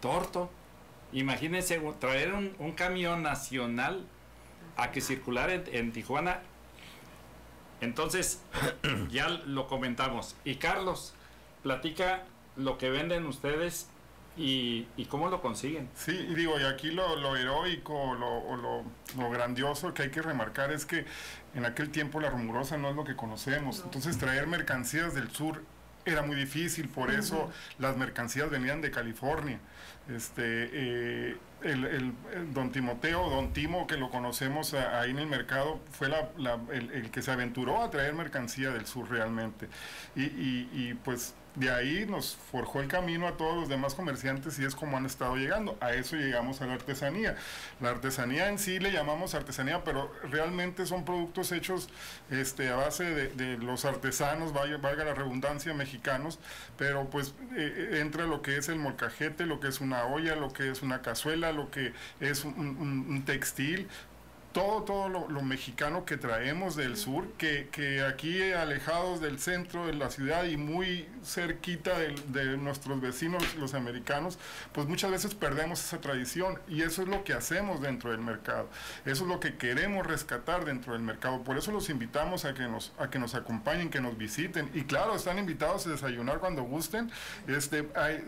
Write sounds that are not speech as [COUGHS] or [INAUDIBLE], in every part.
torto. Imagínense traer un, camión nacional a que circular en, Tijuana. Entonces, [COUGHS] ya lo comentamos. Y Carlos, platica lo que venden ustedes y, cómo lo consiguen. Sí, y digo, y aquí lo, lo heroico lo, lo, lo, grandioso que hay que remarcar es que en aquel tiempo la rumorosa no es lo que conocemos. Entonces, traer mercancías del sur era muy difícil, por eso las mercancías venían de California. Este, eh, el, don Timoteo, don Timo, que lo conocemos ahí en el mercado, fue el, que se aventuró a traer mercancía del sur realmente. Y, y pues de ahí nos forjó el camino a todos los demás comerciantes y es como han estado llegando. A eso llegamos a la artesanía. La artesanía en sí le llamamos artesanía, pero realmente son productos hechos este, a base de, los artesanos, vaya, valga la redundancia, mexicanos, pero pues eh, entra lo que es el molcajete, lo que es una olla, lo que es una cazuela, lo que es un textil, todo, todo lo, mexicano que traemos del sur, que, que, aquí alejados del centro de la ciudad y muy cerquita de, nuestros vecinos, los americanos, pues muchas veces perdemos esa tradición y eso es lo que hacemos dentro del mercado. Eso es lo que queremos rescatar dentro del mercado. Por eso los invitamos a que nos, a que nos acompañen, que nos visiten. Y claro, están invitados a desayunar cuando gusten. Este, hay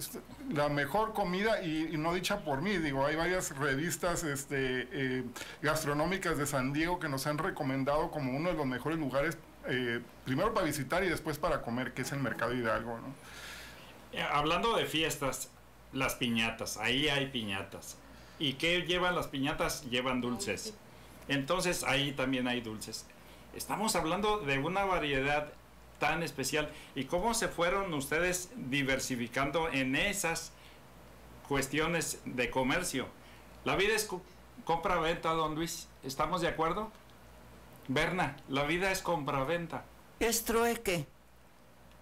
la mejor comida y, no dicha por mí, digo, hay varias revistas este, eh, gastronómicas de San Diego que nos han recomendado como uno de los mejores lugares, eh, primero para visitar y después para comer, que es el Mercado Hidalgo. ¿no? Eh, hablando de fiestas, las piñatas, ahí hay piñatas. ¿Y qué llevan las piñatas? Llevan dulces. Entonces ahí también hay dulces. Estamos hablando de una variedad tan especial. ¿Y cómo se fueron ustedes diversificando en esas cuestiones de comercio? La vida es compra-venta, don Luis. ¿Estamos de acuerdo? Berna, la vida es compra-venta. Es trueque.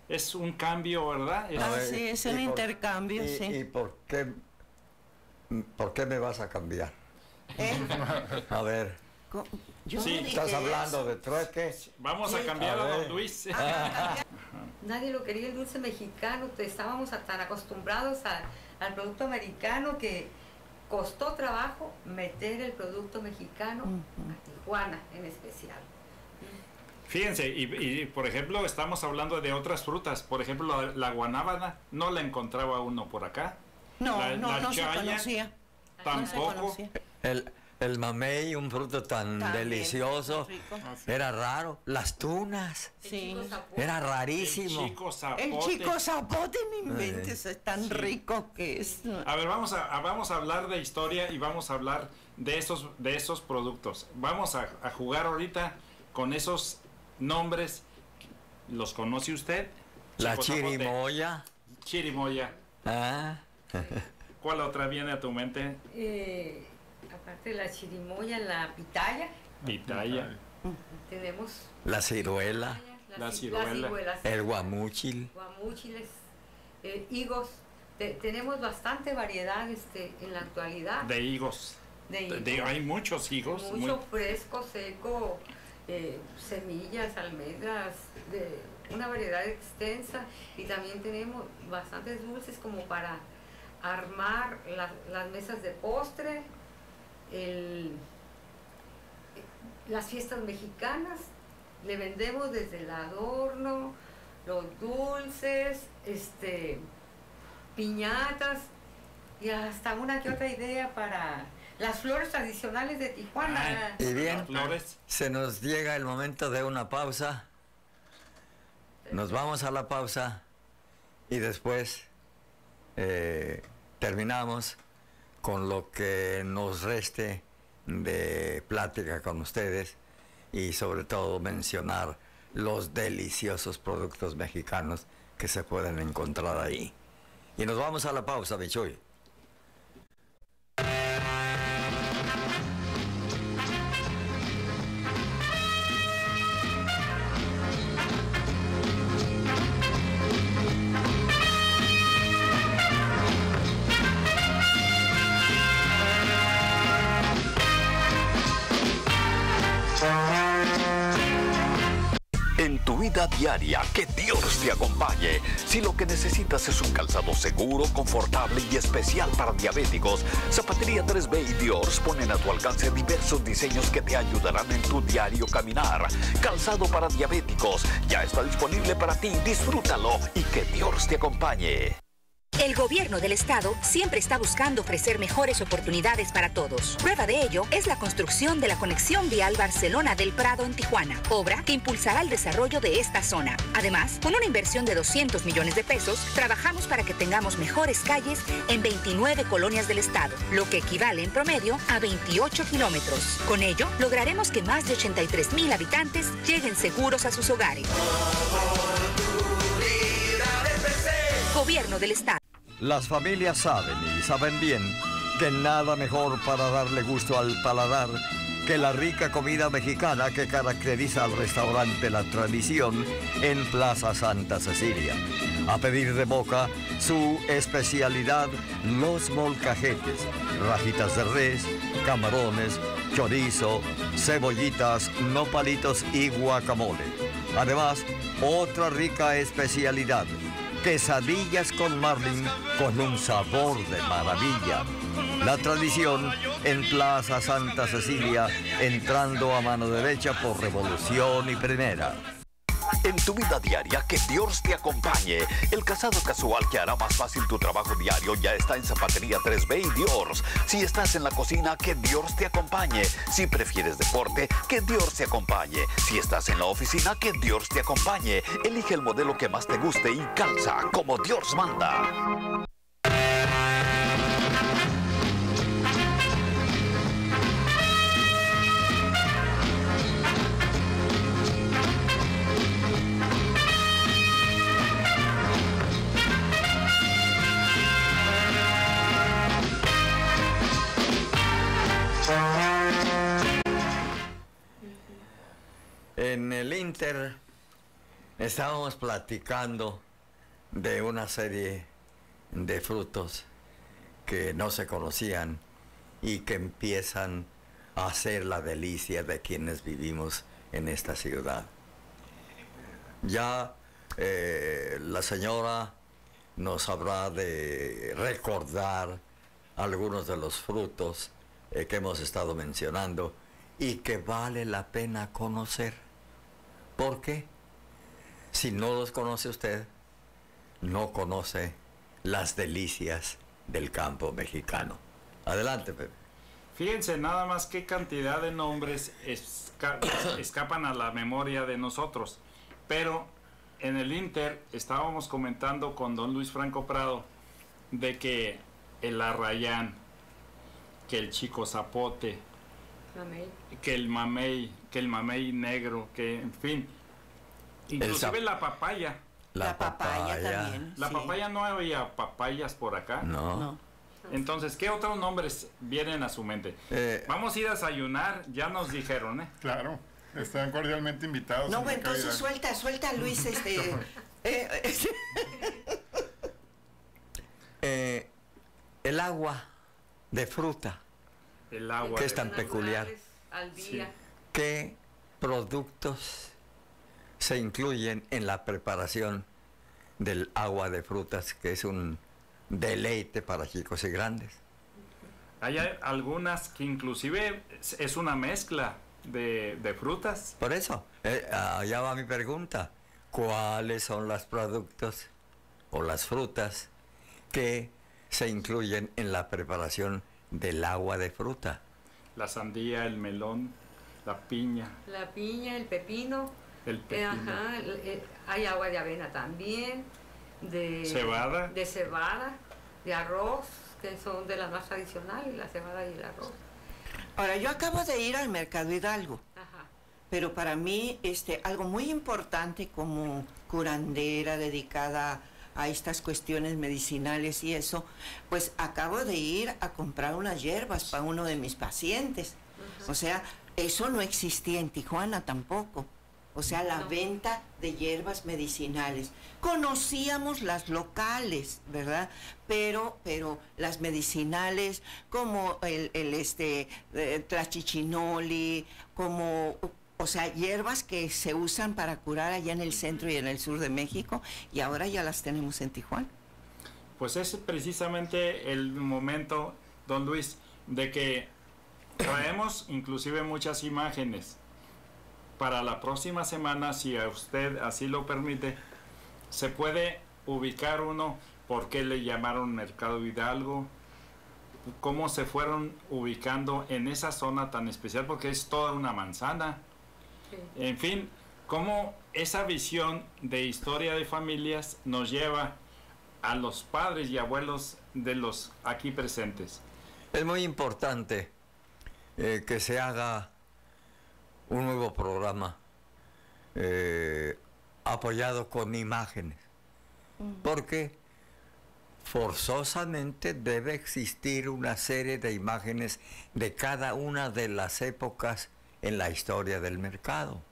Es un cambio, ¿verdad? ah, sí, es un intercambio, sí. ¿Y por qué, por qué me vas a cambiar? ¿Eh? [LAUGHS] a ver. Yo sí. Estás hablando de trueque. Vamos a cambiar a, don Luis. [LAUGHS] [LAUGHS] Nadie lo quería el dulce mexicano, estábamos tan acostumbrados al producto americano que costó trabajo meter el producto mexicano a Tijuana en especial. Fíjense, y, por ejemplo, estamos hablando de otras frutas. Por ejemplo, la, guanábana no la encontraba uno por acá. No, no, no se conocía. Tampoco. El, el mamey, un fruto tan delicioso, era raro. Las tunas, sí. era rarísimo. El chico zapote. El chico zapote, no inventes, es tan rico que es. A ver, vamos a, vamos a hablar de historia y vamos a hablar de esos, de esos productos. Vamos a, jugar ahorita con esos nombres. ¿Los conoce usted? La chirimoya. Chirimoya. Ah. ¿Cuál otra viene a tu mente? Eh aparte de la chirimoya, la pitaya. Pitaya. Tenemos la ciruela. La, ciruela. el guamúchil. Guamúchiles, eh, higos. tenemos bastante variedad este, en la actualidad. De higos. De hay muchos higos. Mucho fresco, seco, eh, semillas, almendras, de una variedad extensa. Y también tenemos bastantes dulces como para armar las mesas de postre, el, las fiestas mexicanas, le vendemos desde el adorno, los dulces, este, piñatas y hasta una que otra idea para las flores tradicionales de Tijuana. y bien, flores. se nos llega el momento de una pausa. Nos vamos a la pausa y después eh, terminamos con lo que nos reste de plática con ustedes y sobre todo mencionar los deliciosos productos mexicanos que se pueden encontrar ahí. Y nos vamos a la pausa, Bichuy. Vida diaria, que Dios te acompañe. Si lo que necesitas es un calzado seguro, confortable y especial para diabéticos, Zapatería 3B y Dios ponen a tu alcance diversos diseños que te ayudarán en tu diario caminar. Calzado para diabéticos ya está disponible para ti. Disfrútalo y que Dios te acompañe. El gobierno del estado siempre está buscando ofrecer mejores oportunidades para todos. Prueba de ello es la construcción de la conexión vial Barcelona del Prado en Tijuana, obra que impulsará el desarrollo de esta zona. Además, con una inversión de 200 millones de pesos, trabajamos para que tengamos mejores calles en 29 colonias del estado, lo que equivale en promedio a 28 kilómetros. Con ello, lograremos que más de 83 mil habitantes lleguen seguros a sus hogares. Gobierno del Estado. Las familias saben y saben bien que nada mejor para darle gusto al paladar que la rica comida mexicana que caracteriza al restaurante La Tradición en Plaza Santa Cecilia. A pedir de boca su especialidad, los molcajetes, rajitas de res, camarones, chorizo, cebollitas, nopalitos y guacamole. Además, otra rica especialidad, quesadillas con marlin con un sabor de maravilla. La tradición en Plaza Santa Cecilia, entrando a mano derecha por Revolución y Primera. En tu vida diaria, que Dios te acompañe. El casado casual que hará más fácil tu trabajo diario ya está en Zapatería 3B y Dios. Si estás en la cocina, que Dios te acompañe. Si prefieres deporte, que Dios te acompañe. Si estás en la oficina, que Dios te acompañe. Elige el modelo que más te guste y calza como Dios manda. El Inter estábamos platicando de una serie de frutos que no se conocían y que empiezan a ser la delicia de quienes vivimos en esta ciudad. Ya eh, la señora nos habrá de recordar algunos de los frutos eh, que hemos estado mencionando y que vale la pena conocer. ¿Por qué? Si no los conoce usted, no conoce las delicias del campo mexicano. Adelante, Pepe. Fíjense nada más qué cantidad de nombres esca- [COUGHS] escapan a la memoria de nosotros. Pero en el Inter estábamos comentando con don Luis Franco Prado de que el arrayán, que el chico zapote, Mamey. que el mamey, que el mamey negro, que en fin. Inclusive la papaya. La, papaya, también. La sí. papaya no había papayas por acá. No. No. Entonces, ¿qué otros nombres vienen a su mente? Eh, Vamos a ir a desayunar, ya nos dijeron, ¿eh? Claro, están cordialmente invitados. No, en bueno, entonces suelta, suelta, Luis, [LAUGHS] este. eh, [LAUGHS] eh, el agua de fruta, El agua. ¿Qué es tan Naturales peculiar? Al día. ¿qué productos se incluyen en la preparación del agua de frutas, que es un deleite para chicos y grandes? Hay algunas que inclusive es- es una mezcla de, de frutas. Por eso, eh, allá va mi pregunta. ¿Cuáles son los productos o las frutas que se incluyen en la preparación del agua de fruta? La sandía, el melón, la piña, La piña, el pepino. el eh, pepino. ajá, eh, hay agua de avena también. De Cebada. De cebada, de arroz, que son de las más tradicionales, la cebada y el arroz. Ahora, yo acabo de ir al Mercado Hidalgo. Ajá. Pero para mí, este, algo muy importante como curandera dedicada a estas cuestiones medicinales y eso, pues acabo de ir a comprar unas hierbas para uno de mis pacientes. O sea, eso no existía en Tijuana tampoco. O sea, la No. venta de hierbas medicinales. Conocíamos las locales, ¿verdad? Pero, pero las medicinales, como el, el este, eh, tlachichinoli, como o sea, hierbas que se usan para curar allá en el centro y en el sur de México y ahora ya las tenemos en Tijuana. Pues es precisamente el momento, don Luis, de que traemos inclusive muchas imágenes. Para la próxima semana, si a usted así lo permite, se puede ubicar uno por qué le llamaron Mercado Hidalgo, cómo se fueron ubicando en esa zona tan especial, porque es toda una manzana. Sí. En fin, cómo esa visión de historia de familias nos lleva a los padres y abuelos de los aquí presentes. Es muy importante eh, que se haga un nuevo programa eh, apoyado con imágenes, porque forzosamente debe existir una serie de imágenes de cada una de las épocas en la historia del mercado.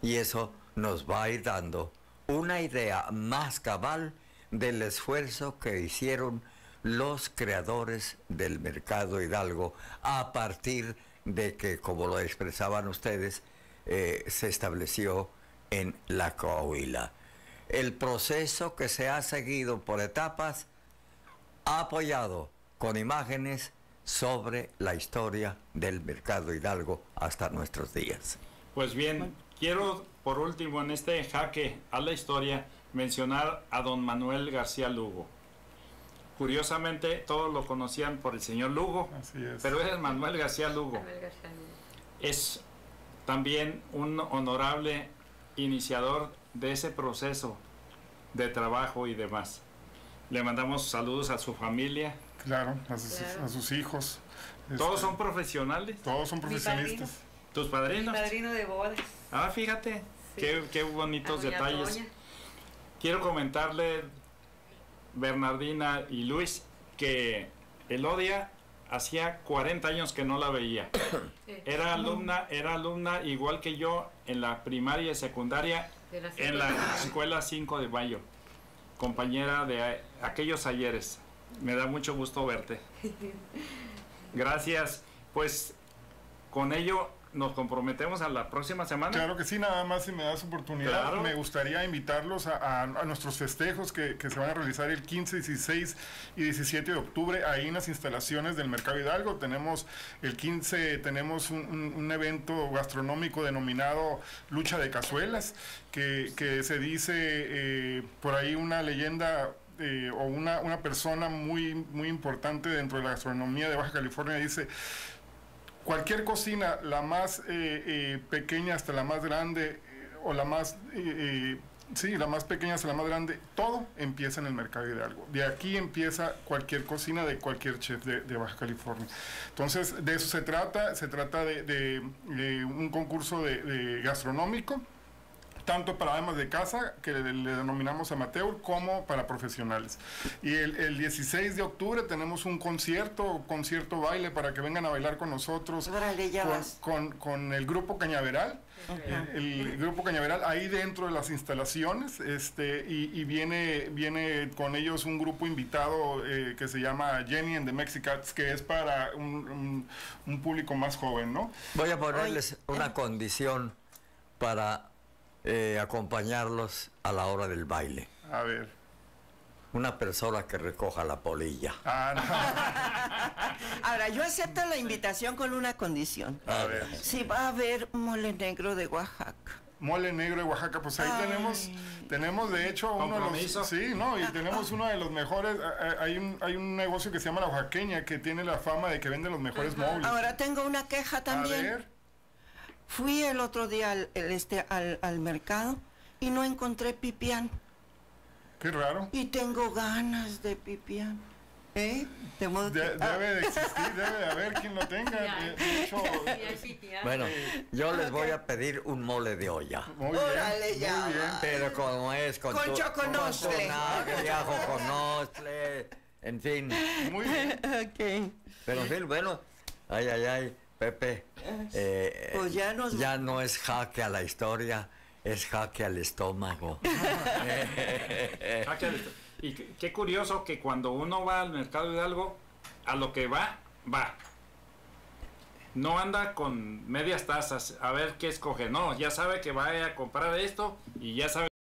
Y eso nos va a ir dando una idea más cabal del esfuerzo que hicieron los creadores del mercado Hidalgo a partir de que, como lo expresaban ustedes, eh, se estableció en la Coahuila. El proceso que se ha seguido por etapas ha apoyado con imágenes sobre la historia del mercado Hidalgo hasta nuestros días. Pues bien, quiero por último en este jaque a la historia mencionar a don Manuel García Lugo. Curiosamente todos lo conocían por el señor Lugo, Así es. pero es Manuel García Lugo. Manuel García Lugo. Es también un honorable iniciador de ese proceso de trabajo y demás. Le mandamos saludos a su familia. Claro, a sus, Claro. a sus hijos. Todos Este, son profesionales. todos son Mi profesionistas. ¿Tus Mi padrinos? padrino de bodas. Ah, fíjate. Sí. Qué, qué bonitos doña detalles. Quiero comentarle, Bernardina y Luis, que Elodia hacía 40 años que no la veía. [COUGHS] Sí. Era alumna, era alumna igual que yo en la primaria y secundaria la en la escuela 5 de mayo. Compañera de aquellos ayeres. Me da mucho gusto verte. Gracias. Pues con ello nos comprometemos a la próxima semana. Claro que sí, nada más si me das oportunidad, Claro. me gustaría invitarlos a, a- a nuestros festejos que, que se van a realizar el 15, 16 y 17 de octubre ahí en las instalaciones del Mercado Hidalgo. Tenemos el 15, tenemos un, un- un evento gastronómico denominado Lucha de Cazuelas, que, que se dice eh, por ahí una leyenda eh, o una, una persona muy, muy importante dentro de la gastronomía de Baja California dice, cualquier cocina, la más eh, eh, pequeña hasta la más grande, eh, o la más, eh, eh, sí, la más pequeña hasta la más grande, todo empieza en el mercado Hidalgo. De aquí empieza cualquier cocina de cualquier chef de, de Baja California. Entonces, de eso se trata, se trata de, de, eh, un concurso de, de gastronómico tanto para amas de casa, que le, le denominamos amateur, como para profesionales. Y el, el 16 de octubre tenemos un concierto, concierto baile, para que vengan a bailar con nosotros. Órale, ya con, vas. con- con el grupo Cañaveral. El, el grupo Cañaveral ahí dentro de las instalaciones este y, y viene viene con ellos un grupo invitado eh, que se llama Jenny and the Mexicats que es para un, un- un público más joven no Voy a ponerles una condición para eh, acompañarlos a la hora del baile. a ver Una persona que recoja la polilla. ah, [LAUGHS] Ahora, yo acepto la invitación con una condición. no. a ver Si va a haber mole negro de Oaxaca. Mole Negro de Oaxaca, pues ahí Ay. tenemos, tenemos de hecho uno de los, sí, no, y tenemos uno de los mejores, a- a- hay un, hay un negocio que se llama La Oaxaqueña que tiene la fama de que vende los mejores móviles. Ahora tengo una queja a también. ver, Fui el otro día al, el este, al, al mercado y no encontré pipián. qué raro. Y tengo ganas de pipián. ¿Eh? De modo que- De- ah, debe de existir, debe de haber quien lo tenga. De, de hecho. Bueno, yo les voy a pedir un mole de olla. muy bien, Órale, ya muy bien. Pero como es con, Con choconostle. con ajo con nostle, en fin. Muy bien. [LAUGHS] ok. Pero en fin, bueno, ay, ay, ay, Pepe. eh, Pues ya nos- ya no es jaque a la historia, es jaque al estómago. [LAUGHS] Y qué- curioso que cuando uno va al mercado Hidalgo, a lo que va, va. no anda con medias tazas a ver qué escoge. No, ya sabe que vaya a comprar esto y ya sabe